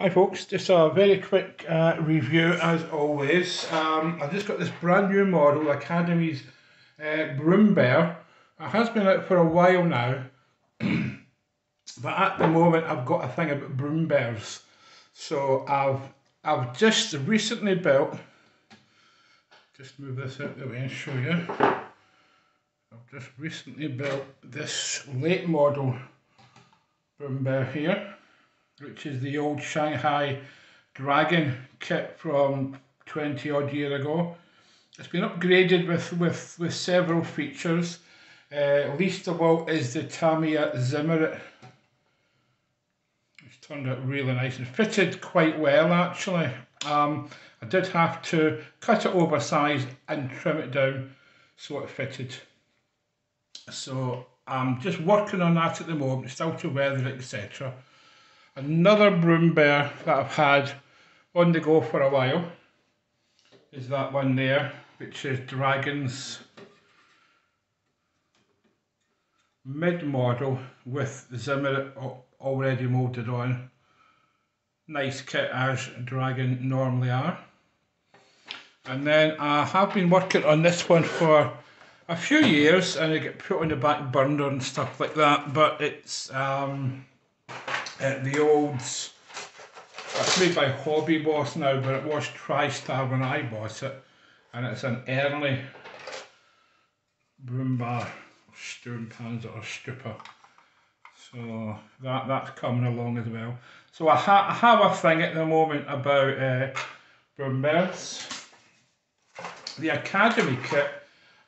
Hi folks, just a very quick uh, review as always. Um, I've just got this brand new model, Academy's uh, Brumbär. It has been out for a while now, but at the moment I've got a thing about Brumbärs. So I've I've just recently built, just move this out the way and show you. I've just recently built this late model Brumbär here which is the old Shanghai Dragon kit from 20 odd year ago. It's been upgraded with, with, with several features. Uh, least of all is the Tamiya Zimmerit. It's turned out really nice and fitted quite well actually. Um, I did have to cut it oversized and trim it down so it fitted. So I'm just working on that at the moment, still to weather etc. Another Brumbär that I've had on the go for a while is that one there, which is Dragon's mid-model with the Zimmer already moulded on. Nice kit as Dragon normally are. And then I have been working on this one for a few years and it got put on the back burner and stuff like that, but it's um, uh, the old, it's made by Hobby Boss now, but it was TriStar when I bought it, and it's an early Brumbär, stone pans or stripper. So that that's coming along as well. So I, ha I have a thing at the moment about uh, Brumbärs. The Academy kit,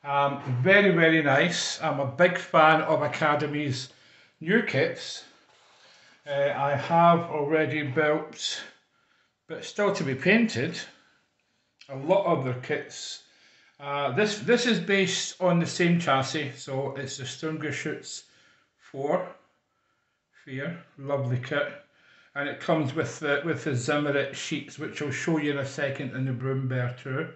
um, very very nice. I'm a big fan of Academy's new kits. Uh, I have already built, but still to be painted, a lot of their kits. Uh, this this is based on the same chassis, so it's the Sturmgeschütz 4 Fear, lovely kit. And it comes with the, with the Zimmerit sheets, which I'll show you in a second in the Brumbär too.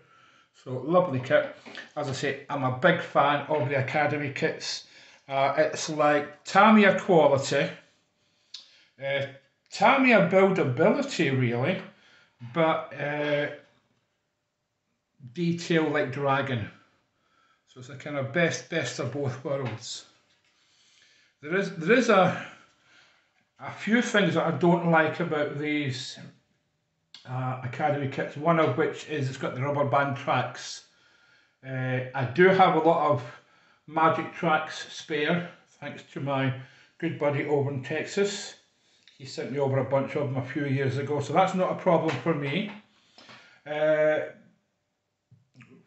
So lovely kit. As I say, I'm a big fan of the Academy kits. Uh, it's like Tamiya quality, uh, taught me about ability really, but uh, detail like Dragon. So it's a kind of best best of both worlds. There is there is a a few things that I don't like about these uh, Academy kits. One of which is it's got the rubber band tracks. Uh, I do have a lot of magic tracks spare, thanks to my good buddy over in Texas. He sent me over a bunch of them a few years ago, so that's not a problem for me. Uh,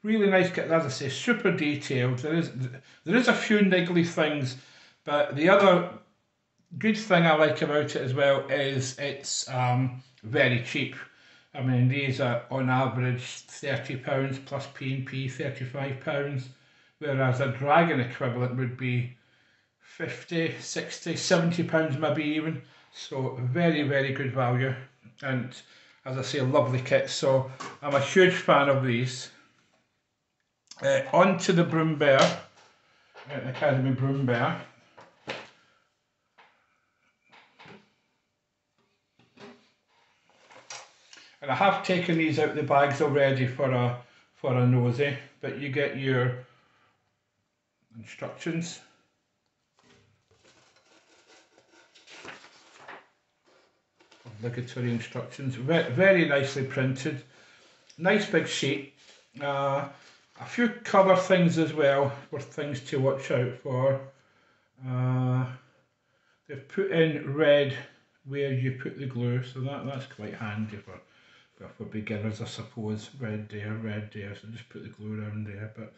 really nice kit, as I say, super detailed. There is there is a few niggly things, but the other good thing I like about it as well is it's um, very cheap. I mean, these are on average £30 plus P&P, £35, whereas a Dragon equivalent would be 50, 60, 70 pounds maybe even. So very, very good value. And as I say, lovely kit. So I'm a huge fan of these. Uh, on to the Brumbär, uh, Academy Brumbär. And I have taken these out of the bags already for a for a nosy, but you get your instructions obligatory instructions, very nicely printed, nice big sheet, uh, a few cover things as well for things to watch out for. Uh, they've put in red where you put the glue, so that, that's quite handy for, for beginners I suppose, red there, red there, so just put the glue around there, but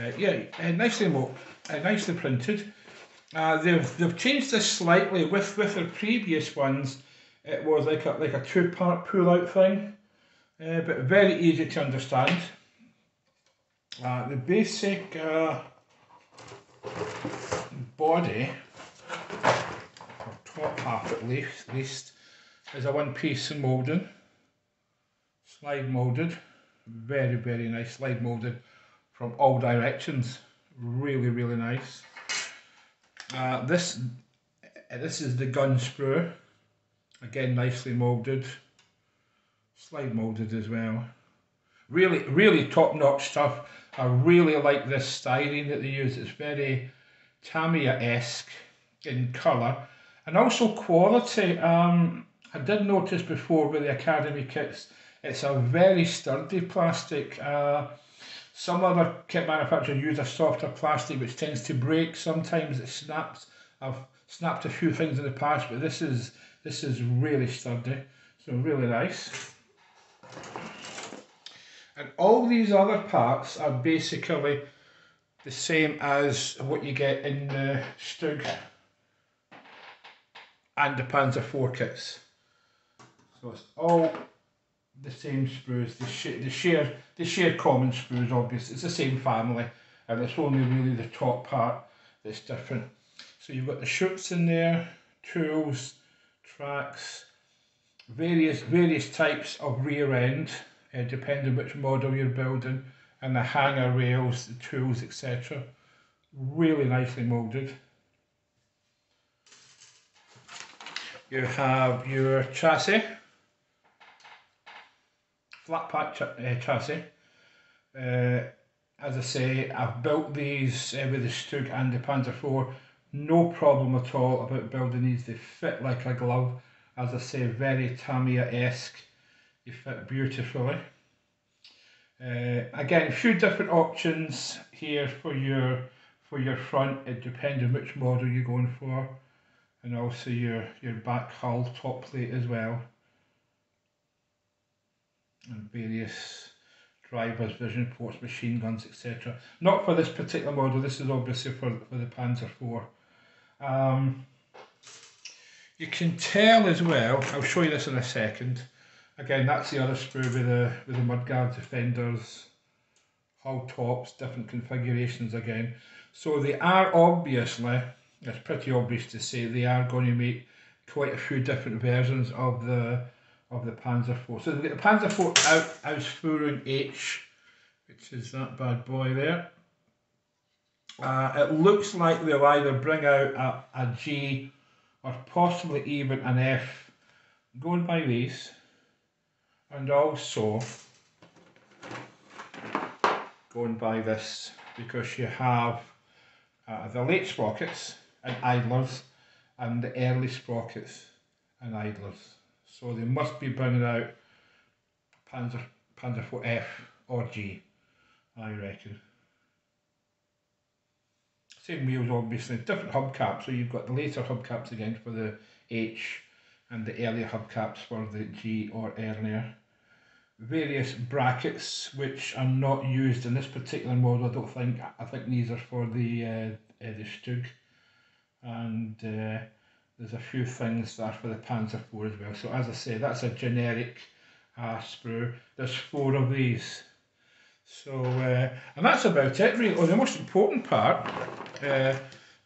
uh, yeah, uh, nicely, uh, nicely printed. Uh, they've they've changed this slightly with with their previous ones it was like a like a two part pull out thing, uh, but very easy to understand. Uh, the basic uh, body, or top half at least, at least, is a one piece moulding, slide moulded, very very nice slide moulded from all directions, really really nice. Uh, this this is the gun sprue Again, nicely moulded. Slide moulded as well. Really, really top-notch stuff. I really like this styrene that they use. It's very Tamiya-esque in colour and also quality. Um, I did notice before with the Academy kits, it's a very sturdy plastic. Uh, some other kit manufacturers use a softer plastic which tends to break. Sometimes it snaps. I've snapped a few things in the past, but this is this is really sturdy. So really nice. And all these other parts are basically the same as what you get in the Stug and the Panzer IV kits. So it's all the same sprues, the, sh the, share, the share common sprues obviously, it's the same family and it's only really the top part that's different. So you've got the chutes in there, tools, tracks, various various types of rear end, uh, depending which model you're building, and the hanger rails, the tools, etc. Really nicely moulded. You have your chassis, flat pack ch uh, chassis. Uh, as I say, I've built these uh, with the Stug and the Panzer IV. No problem at all about building these. They fit like a glove. As I say, very Tamiya-esque. They fit beautifully. Uh, again, a few different options here for your for your front. It depends on which model you're going for and also your, your back hull top plate as well and various drivers, vision ports, machine guns, etc. Not for this particular model, this is obviously for, for the Panzer IV. Um, you can tell as well, I'll show you this in a second, again that's the other sprue with the, with the mudguard defenders, hull tops, different configurations again. So they are obviously it's pretty obvious to say they are going to make quite a few different versions of the of the Panzer IV. So they've got the Panzer IV out Ausführung H, which is that bad boy there. Uh, it looks like they'll either bring out a, a G or possibly even an F going by these and also going by this because you have uh, the late sprockets and idlers and the early sprockets and idlers. So they must be bringing out Panzer, Panzer IV F or G, I reckon. Same wheels obviously, different hubcaps, so you've got the later hubcaps again for the H and the earlier hubcaps for the G or earlier. Various brackets which are not used in this particular model, I don't think, I think these are for the, uh, uh the Stug and uh, there's a few things that are for the Panzer IV as well. So as I say, that's a generic uh, sprue. There's four of these. So, uh, and that's about it really. Oh, the most important part, uh,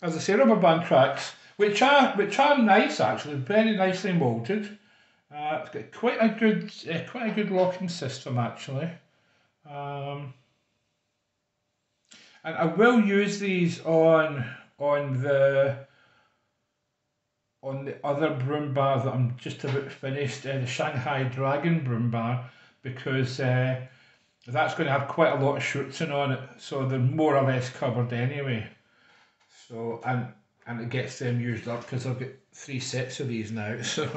as I say, rubber band tracks, which are which are nice actually, very nicely moulded. Uh, it's got quite a good uh, quite a good locking system actually. Um, and I will use these on on the on the other Brumbär that I'm just about finished, uh, the Shanghai Dragon Brumbär, because uh, that's going to have quite a lot of Schürzen on it, so they're more or less covered anyway. So and and it gets them used up because I've got three sets of these now, so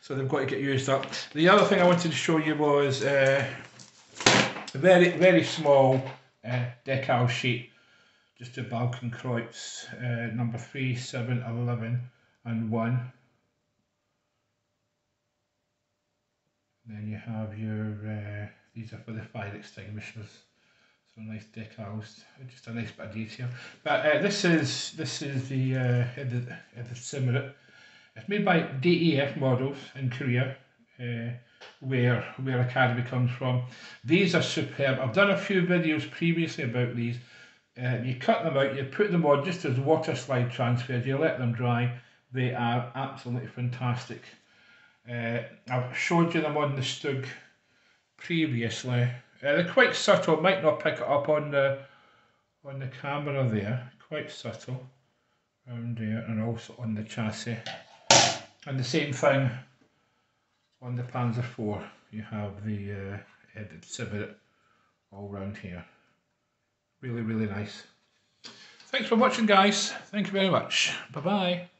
so they've got to get used up. The other thing I wanted to show you was uh, a very very small uh, decal sheet, just a Balkenkreuz uh, number three, seven, eleven and 1. Then you have your, uh, these are for the fire extinguishers. So nice decals, just a nice bit of detail. But uh, this is this is the uh, the, Zimmerit. It's made by DEF Models in Korea, uh, where where Academy comes from. These are superb. I've done a few videos previously about these. Uh, you cut them out, you put them on just as water slide transfers, you let them dry, they are absolutely fantastic. Uh, I've showed you them on the Stug previously. Uh, they're quite subtle, might not pick it up on the on the camera there, quite subtle around there and also on the chassis. And the same thing on the Panzer IV you have the uh, edited civet all round here. Really, really nice. Thanks for watching guys. Thank you very much. Bye bye.